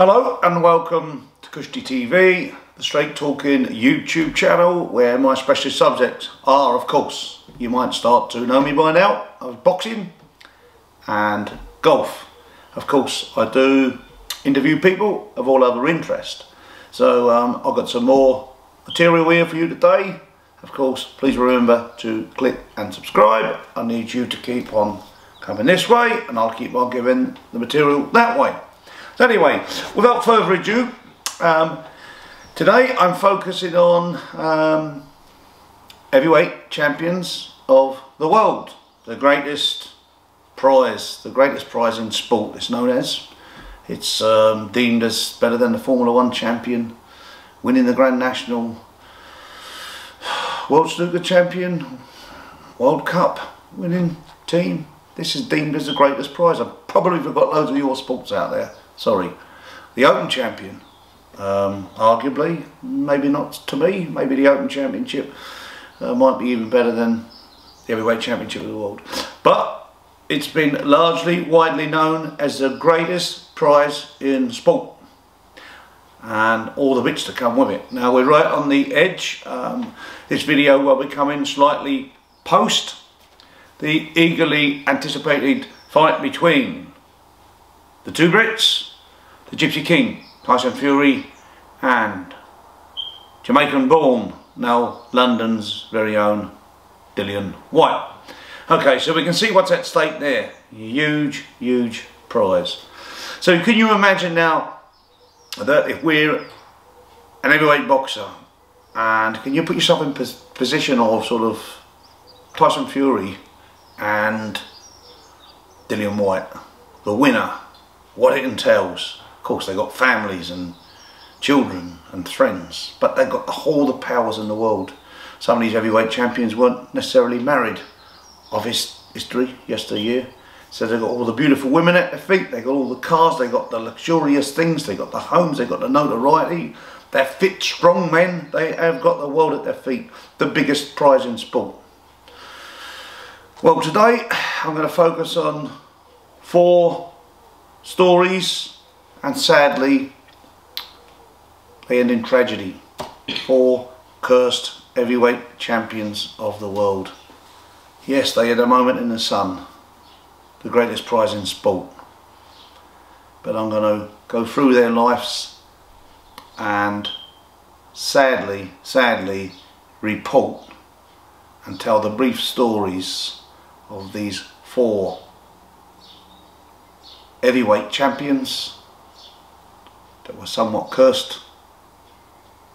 Hello and welcome to Cushty TV, the straight talking YouTube channel where my specialist subjects are, of course, you might start to know me by now, of boxing and golf. Of course, I do interview people of all other interest. So um, I've got some more material here for you today. Of course, please remember to click and subscribe. I need you to keep on coming this way and I'll keep on giving the material that way. So anyway, without further ado, um, today I'm focusing on um, heavyweight champions of the world. The greatest prize, the greatest prize in sport it's known as. It's um, deemed as better than the Formula One champion, winning the Grand National, World Snooker champion, World Cup winning team. This is deemed as the greatest prize. I've probably forgot loads of your sports out there sorry, the Open champion. Um, arguably, maybe not to me, maybe the Open Championship uh, might be even better than the Heavyweight Championship of the world. But it's been largely widely known as the greatest prize in sport and all the bits to come with it. Now we're right on the edge. Um, this video will be coming slightly post the eagerly anticipated fight between the two Brits the Gypsy King, Tyson Fury, and Jamaican born, now London's very own Dillian Whyte. Okay, so we can see what's at stake there. Huge, huge prize. So can you imagine now that if we're an heavyweight boxer and can you put yourself in pos position of sort of Tyson Fury and Dillian Whyte, the winner, what it entails. Course, they got families and children and friends, but they've got all the powers in the world. Some of these heavyweight champions weren't necessarily married of his history yesteryear. So they've got all the beautiful women at their feet, they've got all the cars, they've got the luxurious things, they've got the homes, they've got the notoriety. They're fit, strong men, they have got the world at their feet. The biggest prize in sport. Well, today I'm going to focus on four stories and sadly they end in tragedy. Four cursed heavyweight champions of the world. Yes, they had a moment in the sun, the greatest prize in sport. But I'm going to go through their lives and sadly, sadly report and tell the brief stories of these four heavyweight champions that were somewhat cursed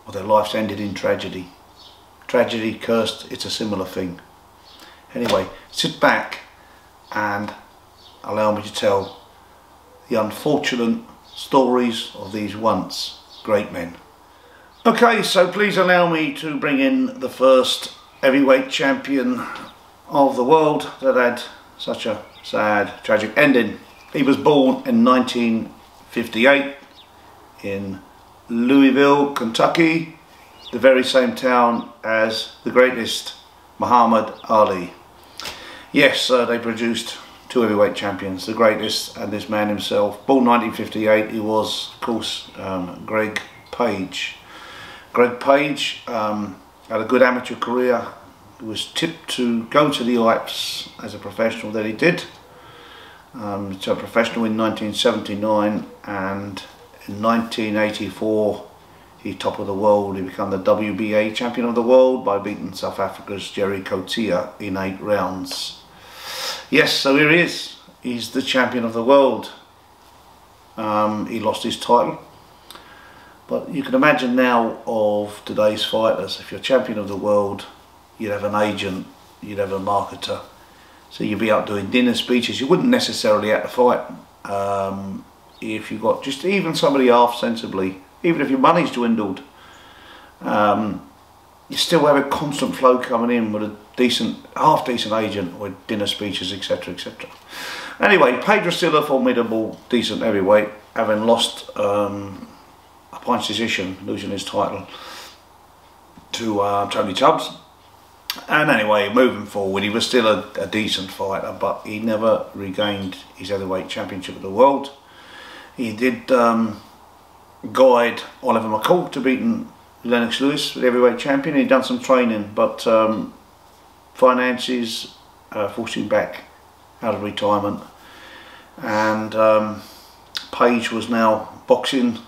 or their lives ended in tragedy. Tragedy, cursed, it's a similar thing. Anyway, sit back and allow me to tell the unfortunate stories of these once great men. Okay, so please allow me to bring in the first heavyweight champion of the world that had such a sad, tragic ending. He was born in 1958 in Louisville, Kentucky, the very same town as the greatest Muhammad Ali. Yes, uh, they produced two heavyweight champions, the greatest and this man himself. Born 1958, he was, of course, um, Greg Page. Greg Page um, had a good amateur career. He was tipped to go to the Alps as a professional, that he did. Um, so a professional in 1979 and in 1984, he top of the world. He became the WBA champion of the world by beating South Africa's Gerrie Coetzee in eight rounds. Yes, so here he is. He's the champion of the world. Um, he lost his title. But you can imagine now of today's fighters, if you're champion of the world, you'd have an agent, you'd have a marketer. So you'd be out doing dinner speeches. You wouldn't necessarily at to fight. Um, if you've got just even somebody half sensibly, even if your money's dwindled, um, you still have a constant flow coming in with a decent, half decent agent with dinner speeches, etc., etc. Anyway, was still a formidable, decent heavyweight, having lost um, a punch decision, losing his title to uh, Tony Tubbs. And anyway, moving forward, he was still a, a decent fighter, but he never regained his heavyweight championship of the world. He did um, guide Oliver McCall to beating Lennox Lewis, the heavyweight champion. He'd done some training, but um, finances uh, forced him back out of retirement. And um, Page was now boxing,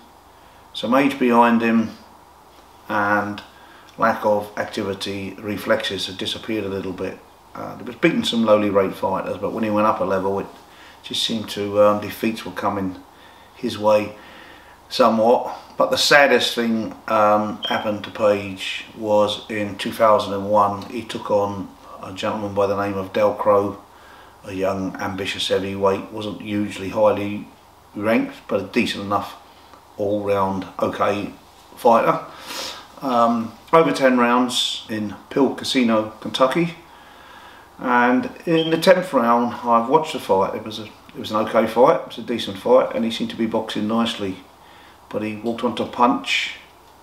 some age behind him, and lack of activity, reflexes had disappeared a little bit. Uh, he was beating some lowly rate fighters, but when he went up a level, it just seemed to um, defeats were coming his way somewhat. But the saddest thing um, happened to Page was in 2001. He took on a gentleman by the name of Del Crowe, a young, ambitious heavyweight. wasn't hugely highly ranked, but a decent enough all-round okay fighter. Um, over 10 rounds in Pill Casino, Kentucky. And in the 10th round, I've watched the fight. It was a it was an okay fight, it was a decent fight, and he seemed to be boxing nicely. But he walked onto a punch,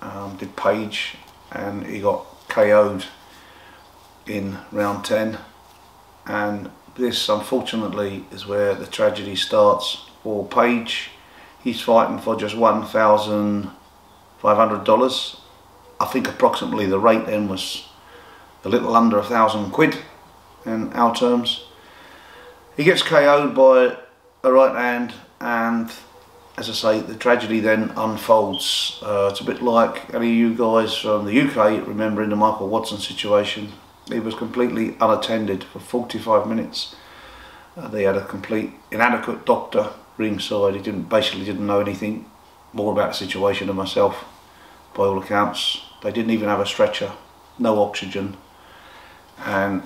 um, did Page, and he got KO'd in round 10. And this, unfortunately, is where the tragedy starts for Page. He's fighting for just $1,500. I think approximately the rate then was a little under a thousand quid in our terms. He gets KO'd by a right hand and as I say the tragedy then unfolds. Uh, it's a bit like any of you guys from the UK remembering the Michael Watson situation. He was completely unattended for 45 minutes. Uh, they had a complete inadequate doctor ringside. He didn't basically didn't know anything more about the situation than myself by all accounts. They didn't even have a stretcher, no oxygen and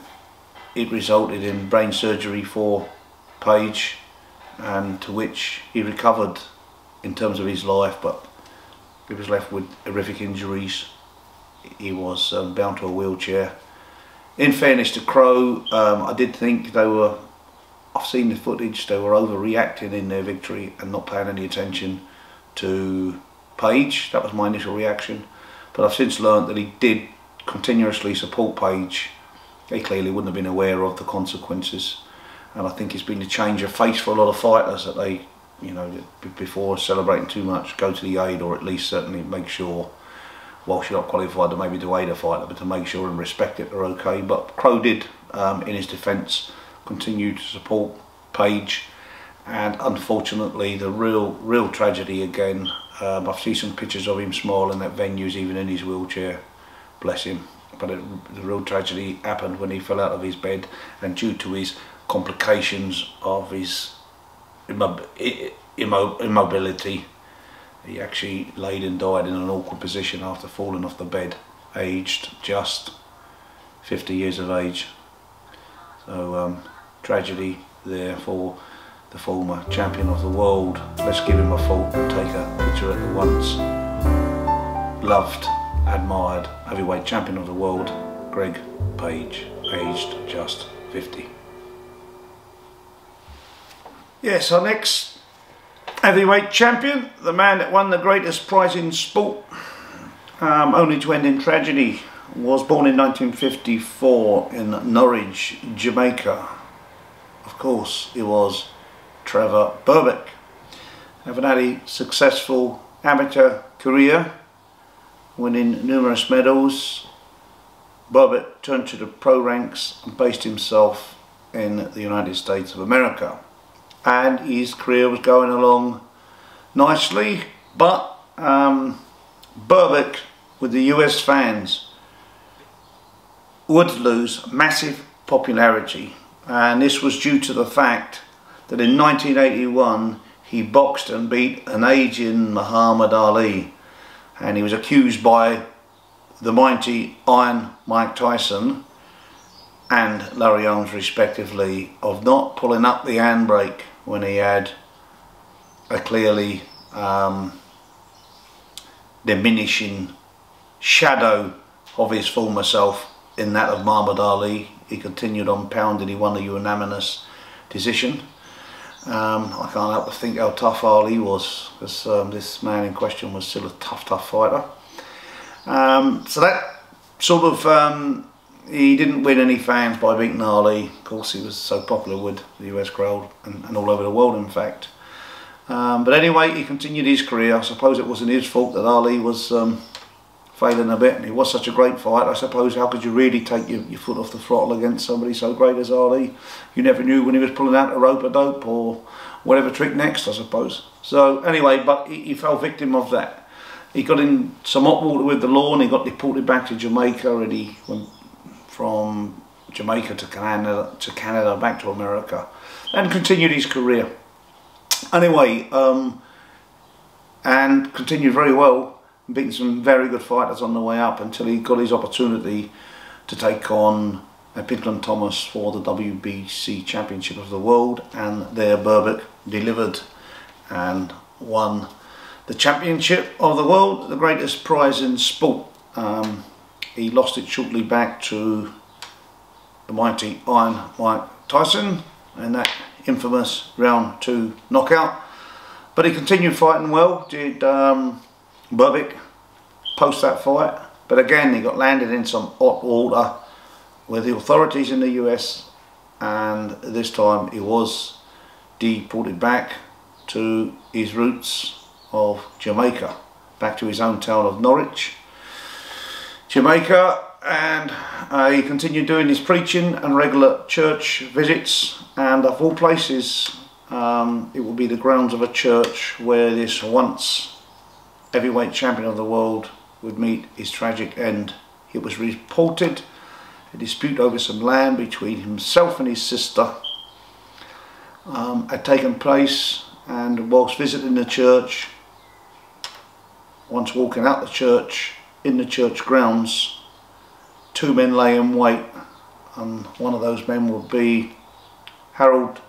it resulted in brain surgery for Page and to which he recovered in terms of his life but he was left with horrific injuries. He was um, bound to a wheelchair. In fairness to Crowe um, I did think they were I've seen the footage they were overreacting in their victory and not paying any attention to Page that was my initial reaction. But I've since learned that he did continuously support Page they clearly wouldn't have been aware of the consequences. And I think it's been a change of face for a lot of fighters that they, you know, before celebrating too much, go to the aid or at least certainly make sure, whilst you're not qualified to maybe do aid a fighter, but to make sure and respect it, they're okay. But Crowe did, um, in his defence, continue to support Page. And unfortunately, the real, real tragedy again, um, I've seen some pictures of him smiling at venues, even in his wheelchair. Bless him but it, the real tragedy happened when he fell out of his bed and due to his complications of his immob immo immobility he actually laid and died in an awkward position after falling off the bed aged just 50 years of age. So um, tragedy there for the former champion of the world. Let's give him a full take a picture at the once loved admired heavyweight champion of the world, Greg Page, aged just 50. Yes, our next heavyweight champion, the man that won the greatest prize in sport, um, only to end in tragedy, was born in 1954 in Norwich, Jamaica. Of course, he was Trevor Berbick. Having had a successful amateur career winning numerous medals. Berbick turned to the pro ranks and based himself in the United States of America. And his career was going along nicely, but um, Berbick, with the US fans, would lose massive popularity. And this was due to the fact that in 1981 he boxed and beat an aging Muhammad Ali and he was accused by the mighty Iron Mike Tyson and Larry Holmes respectively of not pulling up the handbrake when he had a clearly um, diminishing shadow of his former self in that of Muhammad Ali. He continued on pounding, he won a unanimous decision. Um, I can't help but think how tough Ali was, because um, this man in question was still a tough, tough fighter. Um, so that sort of, um, he didn't win any fans by beating Ali. Of course, he was so popular with the US crowd and, and all over the world, in fact. Um, but anyway, he continued his career. I suppose it wasn't his fault that Ali was um, failing a bit, and he was such a great fight. I suppose how could you really take your, your foot off the throttle against somebody so great as Ali? You never knew when he was pulling out a rope a dope or whatever trick next, I suppose. So anyway, but he, he fell victim of that. He got in some hot water with the law, and he got deported back to Jamaica, and he went from Jamaica to Canada, to Canada, back to America, and continued his career. Anyway, um, and continued very well, beating some very good fighters on the way up until he got his opportunity to take on Pinklon Thomas for the WBC Championship of the World, and there Berbick delivered and won the Championship of the World, the greatest prize in sport. Um, he lost it shortly back to the mighty Iron Mike Tyson in that infamous round two knockout. But he continued fighting well, did um, Berbick post that fight. But again, he got landed in some hot water with the authorities in the US and this time he was deported back to his roots of Jamaica, back to his own town of Norwich. Jamaica and uh, he continued doing his preaching and regular church visits and of all places um, it will be the grounds of a church where this once heavyweight champion of the world would meet his tragic end. It was reported a dispute over some land between himself and his sister um, had taken place and whilst visiting the church once walking out the church in the church grounds two men lay in wait and one of those men would be Harold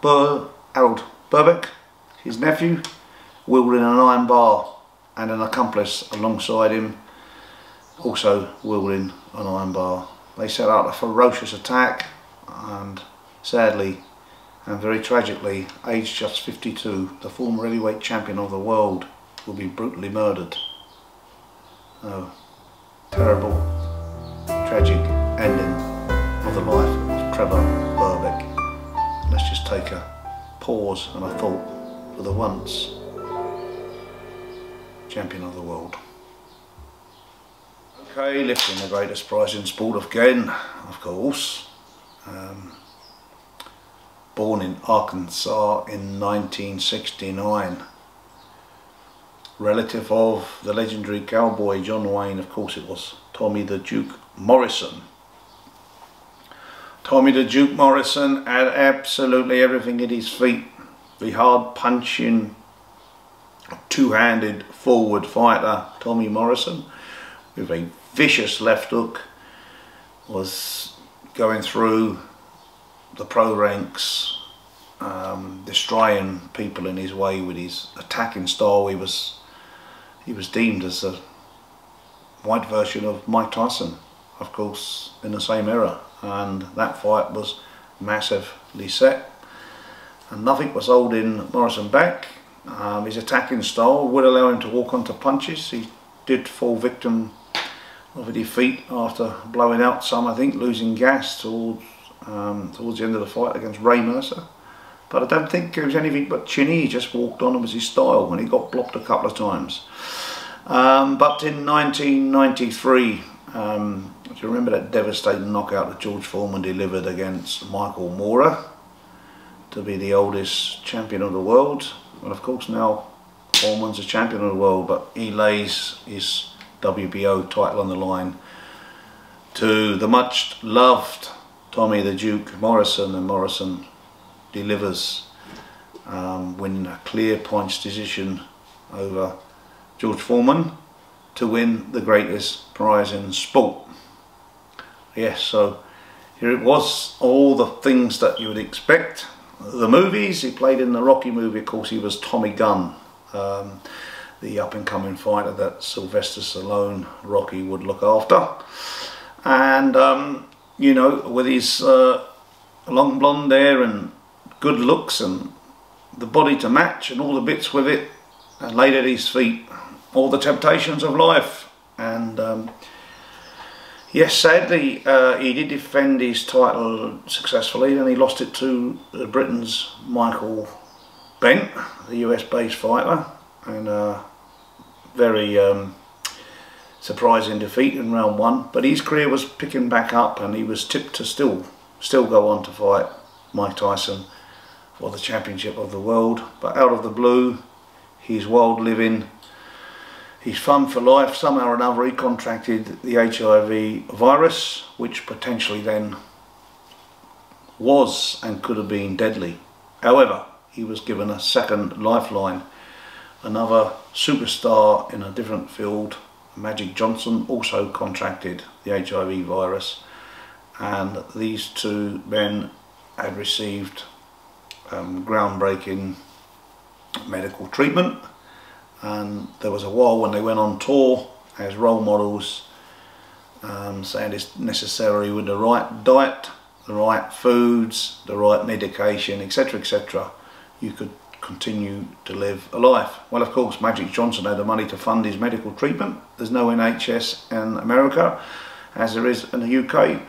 Burr, Harold Berbick, his nephew, wielding an iron bar and an accomplice alongside him also wielding an iron bar. They set out a ferocious attack and sadly and very tragically, aged just 52, the former heavyweight champion of the world will be brutally murdered. Oh, terrible tragic ending of the life of Trevor Berbick. Let's just take a pause and a thought for the once champion of the world. Okay, lifting the greatest prize in sport again, of course. Um, born in Arkansas in 1969. Relative of the legendary cowboy John Wayne, of course it was Tommy the Duke Morrison. Tommy the Duke Morrison had absolutely everything at his feet. The hard punching, two-handed forward fighter Tommy Morrison with a vicious left hook was going through the pro ranks um, destroying people in his way with his attacking style he was he was deemed as a white version of Mike Tyson of course, in the same era. And that fight was massively set. And nothing was holding Morrison back. Um, his attacking style would allow him to walk onto punches. He did fall victim of a defeat after blowing out some, I think, losing gas towards, um, towards the end of the fight against Ray Mercer. But I don't think it was anything but chinny. He just walked on and was his style when he got blocked a couple of times. Um, but in 1993, um, do you remember that devastating knockout that George Foreman delivered against Michael Moorer to be the oldest champion of the world? Well, of course, now Foreman's a champion of the world, but he lays his WBO title on the line to the much loved Tommy the Duke Morrison, and Morrison delivers, um, winning a clear points decision over George Foreman to win the greatest prize in sport. Yes, so here it was, all the things that you would expect. The movies, he played in the Rocky movie, of course he was Tommy Gunn, um, the up and coming fighter that Sylvester Stallone, Rocky would look after. And, um, you know, with his uh, long blonde hair and good looks and the body to match and all the bits with it, and laid at his feet all the temptations of life. And um, yes, sadly, uh, he did defend his title successfully and he lost it to Britain's Michael Bentt, the US based fighter, and a very um, surprising defeat in round one. But his career was picking back up and he was tipped to still still go on to fight Mike Tyson for the championship of the world. But out of the blue, he's wild living, he's fun for life. Somehow or another, he contracted the HIV virus, which potentially then was and could have been deadly. However, he was given a second lifeline. Another superstar in a different field, Magic Johnson, also contracted the HIV virus and these two men had received um, groundbreaking medical treatment and there was a while when they went on tour as role models um, saying it's necessary with the right diet, the right foods, the right medication, etc etc you could continue to live a life. Well of course Magic Johnson had the money to fund his medical treatment. There's no NHS in America as there is in the UK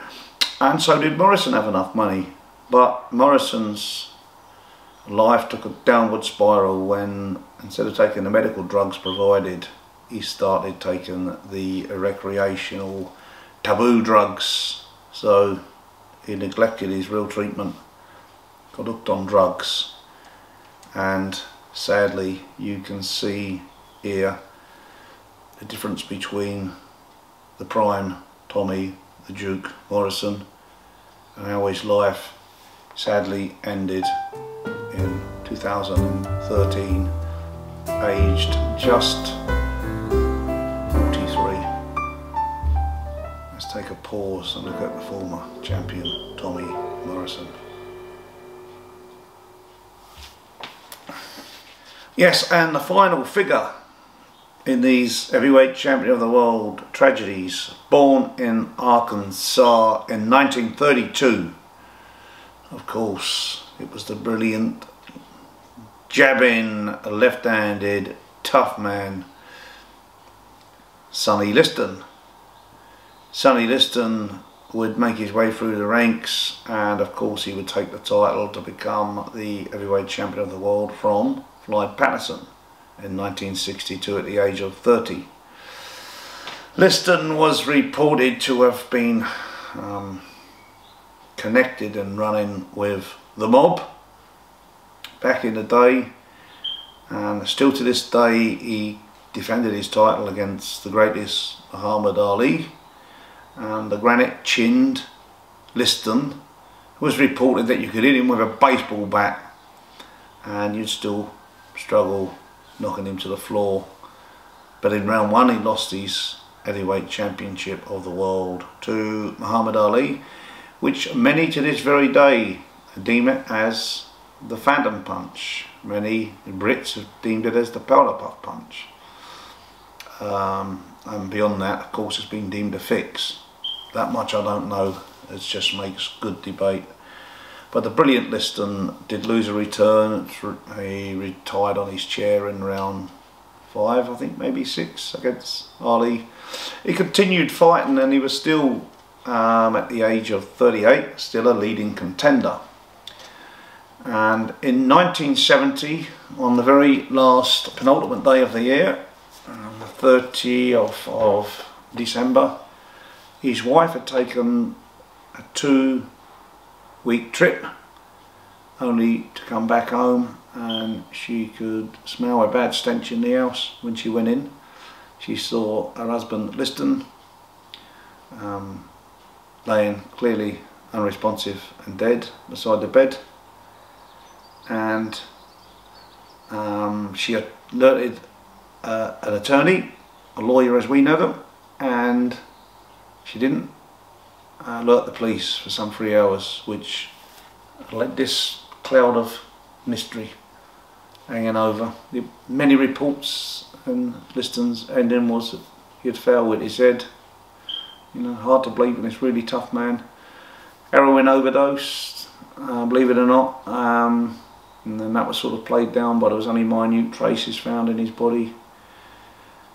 and so did Morrison have enough money but Morrison's life took a downward spiral when instead of taking the medical drugs provided he started taking the recreational taboo drugs. So he neglected his real treatment got hooked on drugs. And sadly you can see here the difference between the prime Tommy the Duke Morrison and how his life sadly ended in 2013 aged just 43 let's take a pause and look at the former champion Tommy Morrison. Yes and the final figure in these heavyweight champion of the world tragedies. Born in Arkansas in 1932 of course it was the brilliant jabbing left-handed tough man Sonny Liston Sonny Liston would make his way through the ranks and of course he would take the title to become the heavyweight champion of the world from Floyd Patterson in 1962 at the age of 30. Liston was reported to have been um, connected and running with the mob back in the day and still to this day he defended his title against the greatest Muhammad Ali and the granite chinned Liston was reported that you could hit him with a baseball bat and you'd still struggle knocking him to the floor. But in round one, he lost his heavyweight championship of the world to Muhammad Ali, which many to this very day deem it as the Phantom Punch. Many Brits have deemed it as the Powder Puff Punch. Um, and beyond that, of course, it's been deemed a fix. That much I don't know. It just makes good debate. But the brilliant Liston did lose a return. He retired on his chair in round five, I think, maybe six against Ali. He continued fighting and he was still, um, at the age of 38, still a leading contender. And in 1970, on the very last penultimate day of the year, um, the 30 of, of December, his wife had taken a two week trip only to come back home and she could smell a bad stench in the house when she went in. She saw her husband Liston um, laying clearly unresponsive and dead beside the bed and um, she alerted uh, an attorney, a lawyer as we know them, and she didn't alert the police for some three hours, which let this cloud of mystery hanging over. The many reports and Liston's ending was that he had fell with his head. You know, hard to believe in this really tough man. Heroin overdose, uh, believe it or not. Um, and then that was sort of played down, but there was only minute traces found in his body.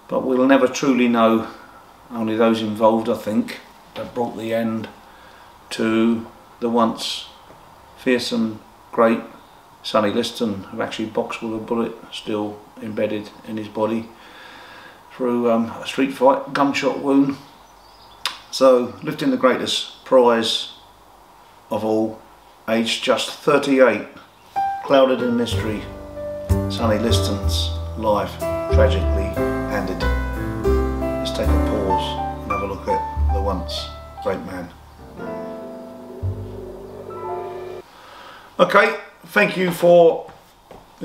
But we'll never truly know, only those involved I think that brought the end to the once fearsome, great Sonny Liston, who actually boxed with a bullet still embedded in his body through um, a street fight gunshot wound. So lifting the greatest prize of all, aged just 38, clouded in mystery, Sonny Liston's life tragically ended. Let's take a pause and have a look at the once great man. Okay, thank you for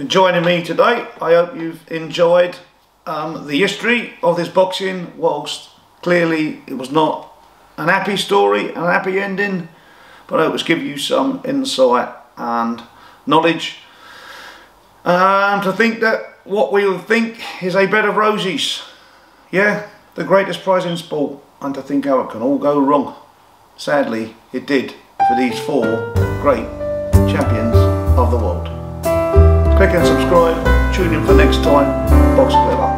joining me today. I hope you've enjoyed um, the history of this boxing, whilst clearly it was not an happy story, an happy ending, but I hope it's given you some insight and knowledge. And to think that what we would think is a bed of roses. Yeah, the greatest prize in sport, and to think how it can all go wrong. Sadly, it did for these four great champions of the world. Click and subscribe, tune in for next time, Box Clever.